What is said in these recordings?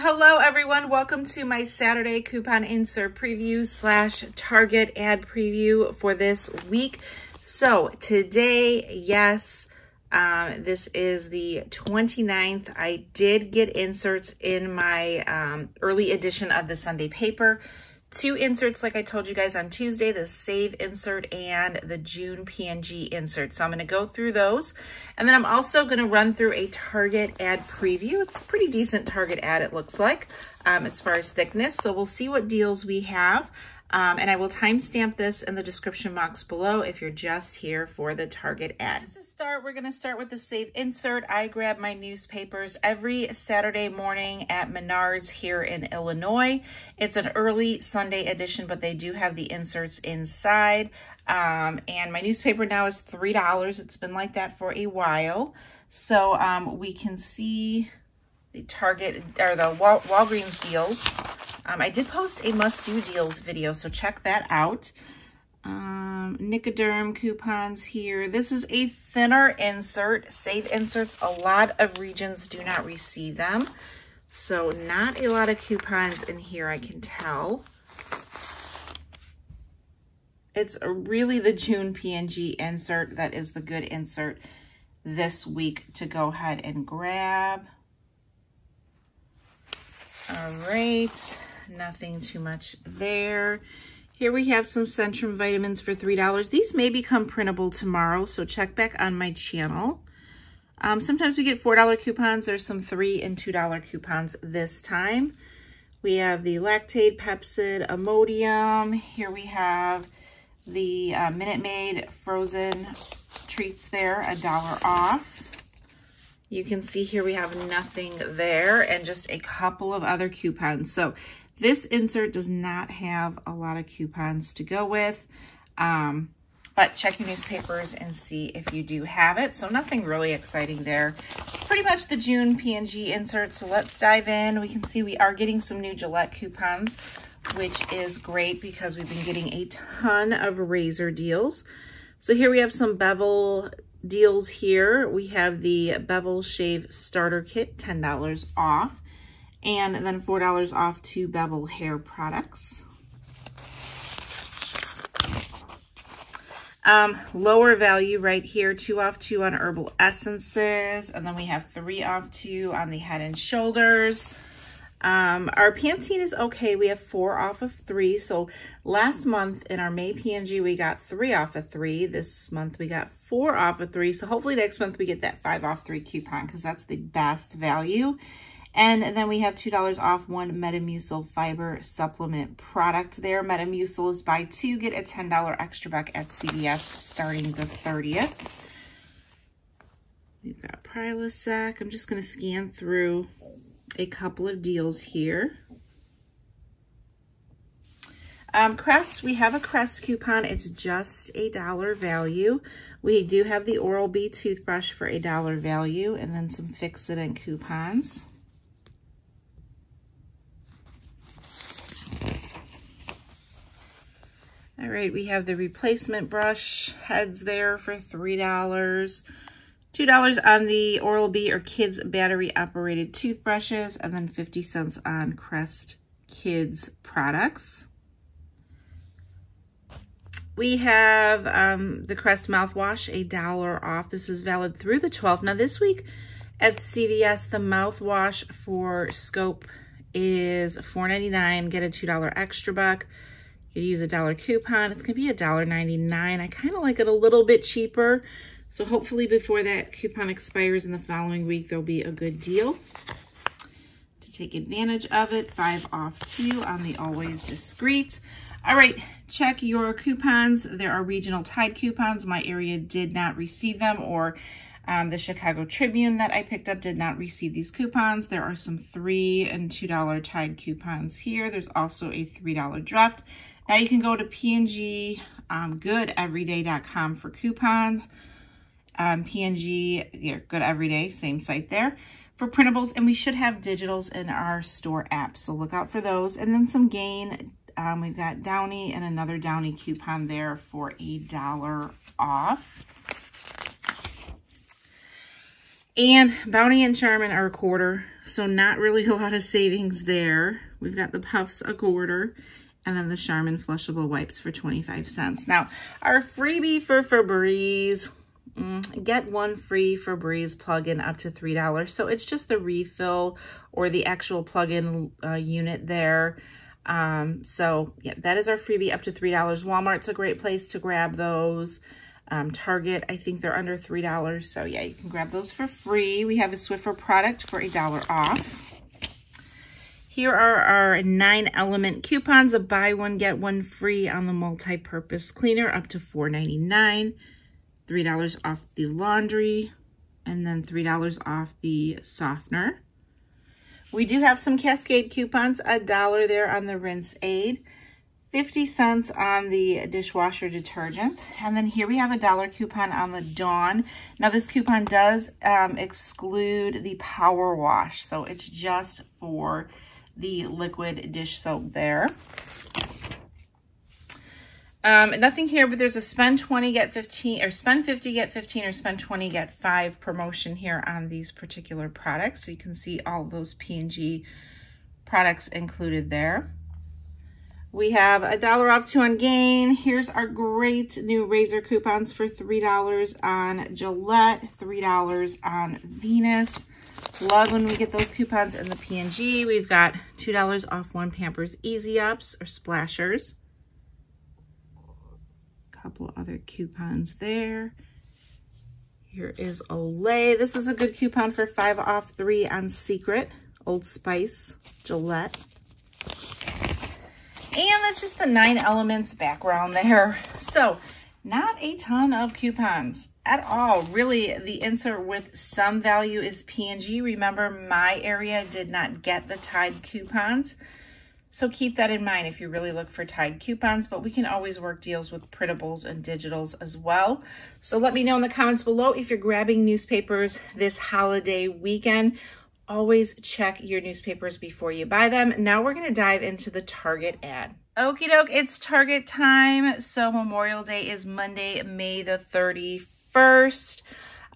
Hello everyone, welcome to my Saturday coupon insert preview slash Target ad preview for this week. So today, yes, um, this is the 29th. I did get inserts in my um, early edition of the Sunday paper two inserts like I told you guys on Tuesday, the save insert and the June P&G insert. So I'm going to go through those. And then I'm also going to run through a Target ad preview. It's a pretty decent Target ad, it looks like, um, as far as thickness. So we'll see what deals we have. Um, and I will timestamp this in the description box below if you're just here for the Target ad. Just to start, we're going to start with the save insert. I grab my newspapers every Saturday morning at Menards here in Illinois. It's an early Sunday edition, but they do have the inserts inside. Um, and my newspaper now is $3. It's been like that for a while. So um, we can see the Target or the Wal Walgreens deals. Um, I did post a must-do deals video, so check that out. Um, Nicoderm coupons here. This is a thinner insert. Save inserts, a lot of regions do not receive them. So not a lot of coupons in here, I can tell. It's really the June P&G insert that is the good insert this week to go ahead and grab. All right nothing too much there. Here we have some Centrum vitamins for $3. These may become printable tomorrow, so check back on my channel. Um, sometimes we get $4 coupons. There's some 3 and $2 coupons this time. We have the Lactaid, Pepcid, Imodium. Here we have the uh, Minute Maid frozen treats there, a dollar off. You can see here we have nothing there and just a couple of other coupons. So this insert does not have a lot of coupons to go with, um, but check your newspapers and see if you do have it. So nothing really exciting there. It's pretty much the June P&G insert, so let's dive in. We can see we are getting some new Gillette coupons, which is great because we've been getting a ton of razor deals. So here we have some bevel deals here. We have the Bevel Shave Starter Kit, $10 off and then $4 off two Bevel hair products. Um, lower value right here, two off two on herbal essences, and then we have three off two on the head and shoulders. Um, our Pantene is okay. We have four off of three. So last month in our May P&G, we got three off of three. This month we got four off of three. So hopefully next month we get that five off three coupon because that's the best value. And then we have $2 off one Metamucil fiber supplement product there. Metamucil is buy two, get a $10 extra buck at CVS starting the 30th. We've got Prilosec. I'm just going to scan through a couple of deals here. Um, Crest, we have a Crest coupon. It's just a dollar value. We do have the Oral-B toothbrush for a dollar value and then some Fixodent coupons. All right, we have the replacement brush heads there for $3. $2 on the Oral-B or Kids battery operated toothbrushes, and then 50 cents on Crest Kids products. We have um, the Crest mouthwash, a dollar off. This is valid through the 12th. Now this week at CVS, the mouthwash for Scope is $4.99. Get a $2 extra buck. You use a dollar coupon. It's going to be a dollar ninety-nine. I kind of like it a little bit cheaper. So hopefully before that coupon expires in the following week, there'll be a good deal to take advantage of it. Five off two on the Always Discreet. All right, check your coupons. There are regional Tide coupons. My area did not receive them or um, the Chicago Tribune that I picked up did not receive these coupons. There are some $3 and $2 Tide coupons here. There's also a $3 draft. Now you can go to P&G um, goodeveryday.com for coupons. Um, P&G, yeah, Good Everyday, same site there for printables. And we should have digitals in our store app. So look out for those. And then some Gain. Um, we've got Downy and another Downy coupon there for a dollar off. And Bounty and Charmin are a quarter, so not really a lot of savings there. We've got the Puffs a quarter, and then the Charmin flushable wipes for 25 cents. Now, our freebie for Febreze, mm, get one free for Febreze plug-in up to $3. So it's just the refill or the actual plug-in uh, unit there. Um, so yeah, that is our freebie up to $3. Walmart's a great place to grab those. Um, Target, I think they're under $3. So yeah, you can grab those for free. We have a Swiffer product for a dollar off. Here are our nine element coupons, a buy one, get one free on the multi-purpose cleaner up to $4.99, $3 off the laundry, and then $3 off the softener. We do have some Cascade coupons, a dollar there on the Rinse Aid. 50 cents on the dishwasher detergent. And then here we have a dollar coupon on the Dawn. Now this coupon does um, exclude the power wash. So it's just for the liquid dish soap there. Um, nothing here, but there's a spend 20, get 15, or spend 50, get 15, or spend 20, get 5 promotion here on these particular products. So you can see all those P&G products included there. We have a dollar off two on Gain. Here's our great new razor coupons for $3 on Gillette, $3 on Venus. Love when we get those coupons in the P&G. We've got $2 off one Pampers Easy Ups or Splashers. Couple other coupons there. Here is Olay. This is a good coupon for five off three on Secret, Old Spice, Gillette. That's just the nine elements background there. So not a ton of coupons at all. Really, the insert with some value is P&G. Remember, my area did not get the Tide coupons. So keep that in mind if you really look for Tide coupons, but we can always work deals with printables and digitals as well. So let me know in the comments below if you're grabbing newspapers this holiday weekend always check your newspapers before you buy them. Now we're going to dive into the Target ad. Okie doke, it's Target time. So Memorial Day is Monday, May the 31st.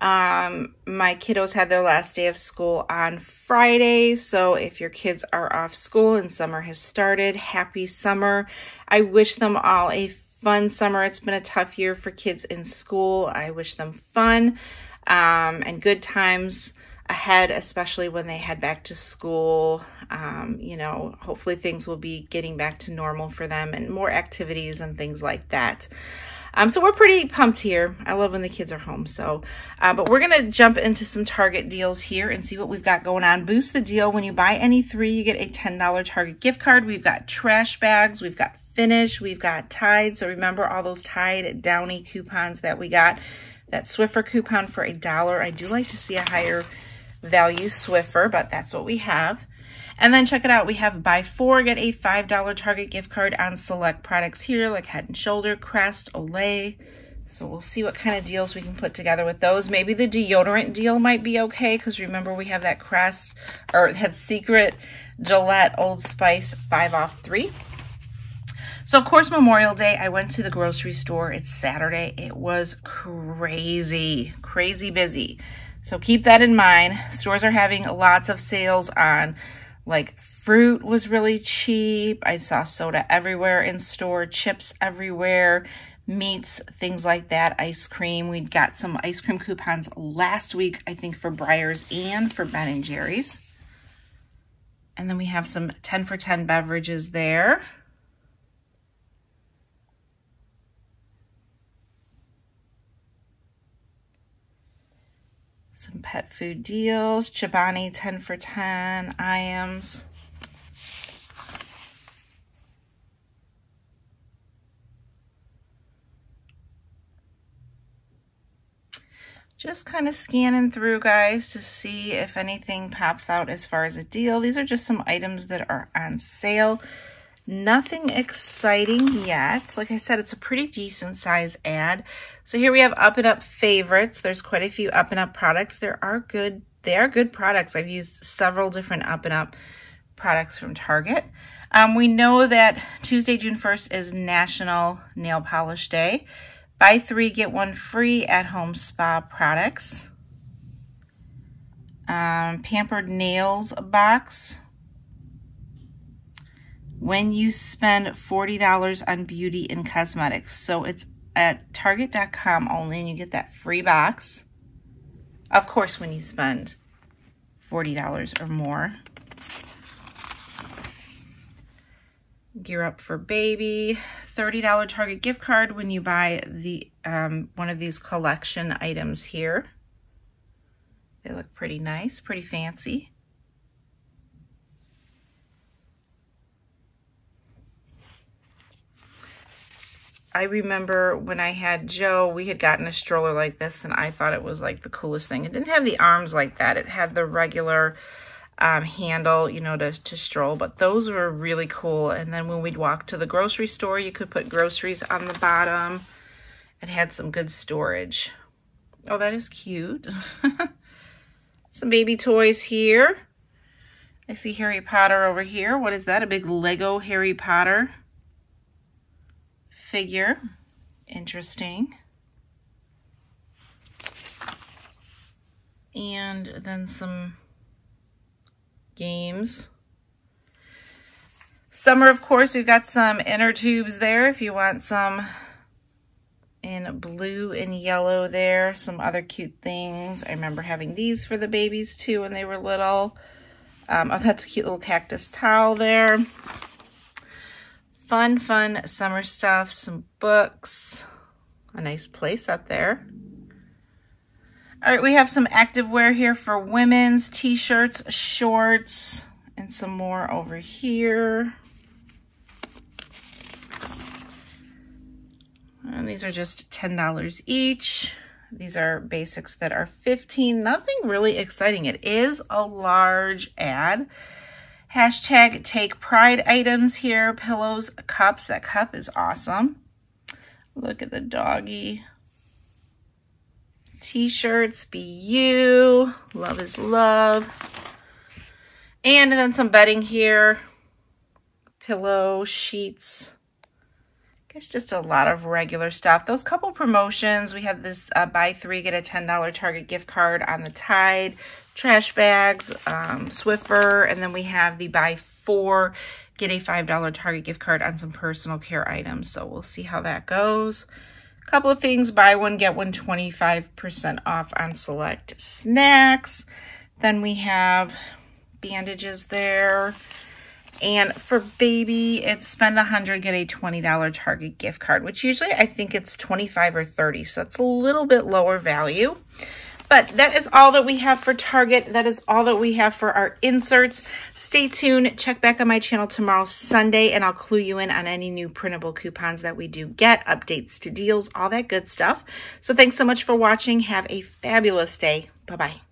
Um, my kiddos had their last day of school on Friday. So if your kids are off school and summer has started, happy summer. I wish them all a fun summer. It's been a tough year for kids in school. I wish them fun um, and good times ahead, especially when they head back to school. Um, you know, hopefully things will be getting back to normal for them and more activities and things like that. Um, so we're pretty pumped here. I love when the kids are home. So, uh, but we're going to jump into some Target deals here and see what we've got going on. Boost the deal. When you buy any three, you get a $10 Target gift card. We've got trash bags. We've got Finish. We've got Tide. So remember all those Tide Downy coupons that we got. That Swiffer coupon for a dollar. I do like to see a higher value Swiffer, but that's what we have. And then check it out. We have buy four, get a $5 Target gift card on select products here like Head & Shoulder, Crest, Olay. So we'll see what kind of deals we can put together with those. Maybe the deodorant deal might be okay because remember we have that Crest or that Secret Gillette Old Spice 5 off 3. So, of course, Memorial Day, I went to the grocery store. It's Saturday. It was crazy, crazy busy. So keep that in mind. Stores are having lots of sales on like fruit was really cheap. I saw soda everywhere in store, chips everywhere, meats, things like that, ice cream. We got some ice cream coupons last week, I think for Breyers and for Ben and Jerry's. And then we have some 10 for 10 beverages there. Some pet food deals. Chobani 10 for 10. Iams. Just kind of scanning through, guys, to see if anything pops out as far as a deal. These are just some items that are on sale. Nothing exciting yet. Like I said, it's a pretty decent size ad. So here we have Up and Up favorites. There's quite a few Up and Up products. There are good, they are good products. I've used several different Up and Up products from Target. Um, we know that Tuesday, June 1st is National Nail Polish Day. Buy three, get one free at home spa products. um, Pampered Nails box. When you spend $40 on beauty and cosmetics. So it's at Target.com only and you get that free box. Of course, when you spend $40 or more. Gear Up for Baby, $30 Target gift card when you buy the um, one of these collection items here. They look pretty nice, pretty fancy. I remember when I had Joe, we had gotten a stroller like this and I thought it was like the coolest thing. It didn't have the arms like that. It had the regular um, handle, you know, to, to stroll, but those were really cool. And then when we'd walk to the grocery store, you could put groceries on the bottom. It had some good storage. Oh, that is cute. some baby toys here. I see Harry Potter over here. What is that? A big Lego Harry Potter figure. Interesting. And then some games. Summer, of course, we've got some inner tubes there if you want some in blue and yellow there. Some other cute things. I remember having these for the babies too when they were little. Um, oh, that's a cute little cactus towel there fun, fun summer stuff, some books, a nice place out there. All right, we have some activewear here for women's t-shirts, shorts, and some more over here. And these are just $10 each. These are basics that are 15 Nothing really exciting. It is a large ad. Hashtag take pride items here. Pillows, cups. That cup is awesome. Look at the doggy. T-shirts, be you. Love is love. And then some bedding here. Pillow, sheets. Guess just a lot of regular stuff. Those couple promotions, we had this uh, buy three, get a $10 Target gift card on the Tide trash bags, um, Swiffer, and then we have the buy four, get a $5 Target gift card on some personal care items. So we'll see how that goes. A couple of things, buy one, get one 25% off on select snacks. Then we have bandages there. And for baby, it's spend 100 get a $20 Target gift card, which usually I think it's 25 or 30 so it's a little bit lower value. But that is all that we have for Target. That is all that we have for our inserts. Stay tuned. Check back on my channel tomorrow, Sunday, and I'll clue you in on any new printable coupons that we do get, updates to deals, all that good stuff. So thanks so much for watching. Have a fabulous day. Bye-bye.